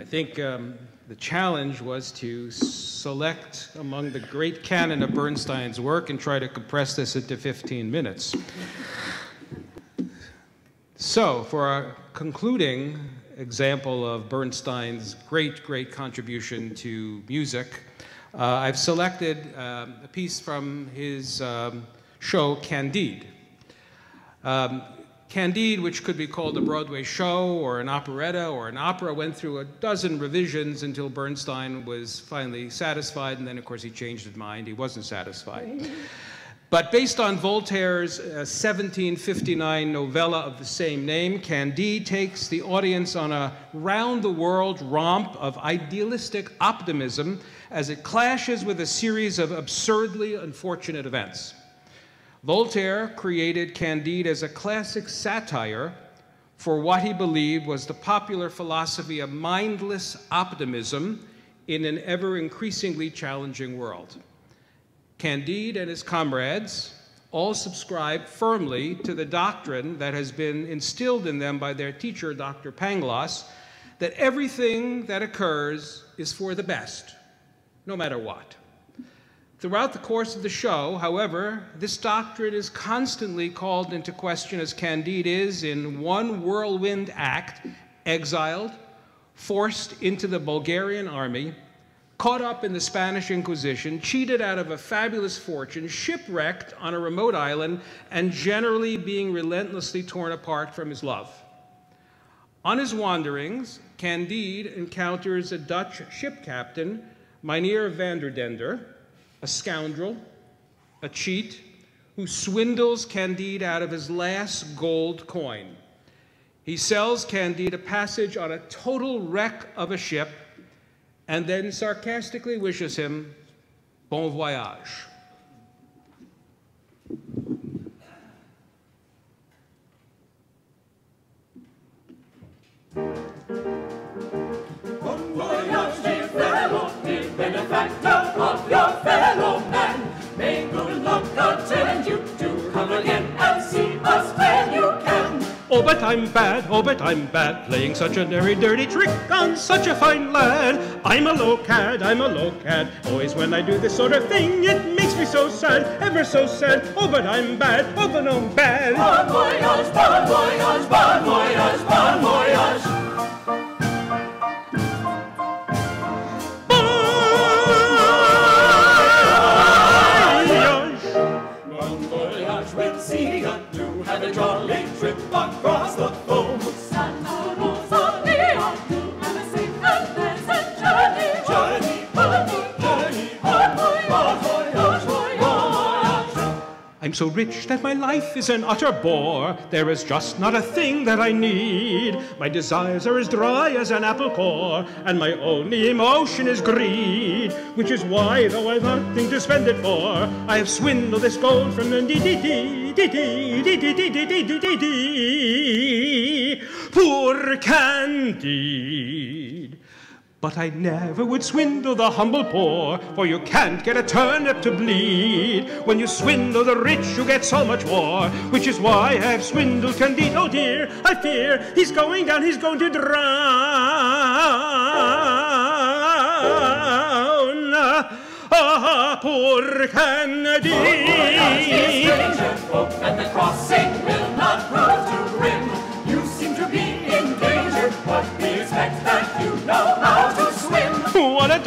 I think um, the challenge was to select among the great canon of Bernstein's work and try to compress this into 15 minutes. So, for our concluding example of Bernstein's great, great contribution to music, uh, I've selected um, a piece from his um, show Candide. Um, Candide, which could be called a Broadway show or an operetta or an opera, went through a dozen revisions until Bernstein was finally satisfied, and then, of course, he changed his mind. He wasn't satisfied. But based on Voltaire's uh, 1759 novella of the same name, Candide takes the audience on a round the world romp of idealistic optimism as it clashes with a series of absurdly unfortunate events. Voltaire created Candide as a classic satire for what he believed was the popular philosophy of mindless optimism in an ever increasingly challenging world. Candide and his comrades all subscribe firmly to the doctrine that has been instilled in them by their teacher, Dr. Pangloss, that everything that occurs is for the best, no matter what. Throughout the course of the show, however, this doctrine is constantly called into question as Candide is in one whirlwind act, exiled, forced into the Bulgarian army, caught up in the Spanish Inquisition, cheated out of a fabulous fortune, shipwrecked on a remote island, and generally being relentlessly torn apart from his love. On his wanderings, Candide encounters a Dutch ship captain, Mynheer Vanderdendur, a scoundrel, a cheat, who swindles Candide out of his last gold coin. He sells Candide a passage on a total wreck of a ship and then sarcastically wishes him bon voyage. But I'm bad, oh, but I'm bad, playing such a very dirty trick on such a fine lad. I'm a low cad, I'm a low cad. Always when I do this sort of thing, it makes me so sad, ever so sad. Oh, but I'm bad, oh, but I'm bad. Bon voyage, bon voyage, bon voyage, bon voyage. Bon I'm so rich that my life is an utter bore. There is just not a thing that I need. My desires are as dry as an apple core, and my only emotion is greed. Which is why, though I've nothing to spend it for, I have swindled this gold from the dee dee dee dee dee dee dee dee dee dee dee poor Candide. But I never would swindle the humble poor, for you can't get a turnip to bleed. When you swindle the rich, you get so much more, which is why I have swindled Candide. Oh dear, I fear he's going down, he's going to drown. Ah, poor Candide.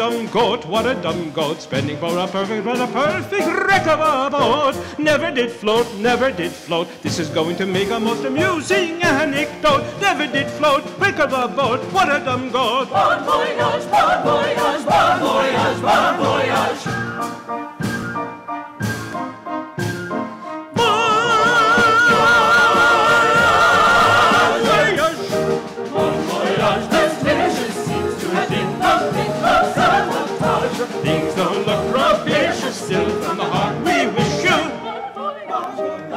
Dumb goat, what a dumb goat, spending for a perfect, what a perfect wreck of a boat. Never did float, never did float. This is going to make a most amusing anecdote. Never did float, wreck of a boat, what a dumb goat. Bon voyage, bon voyage, bon voyage, bon voyage. 好 球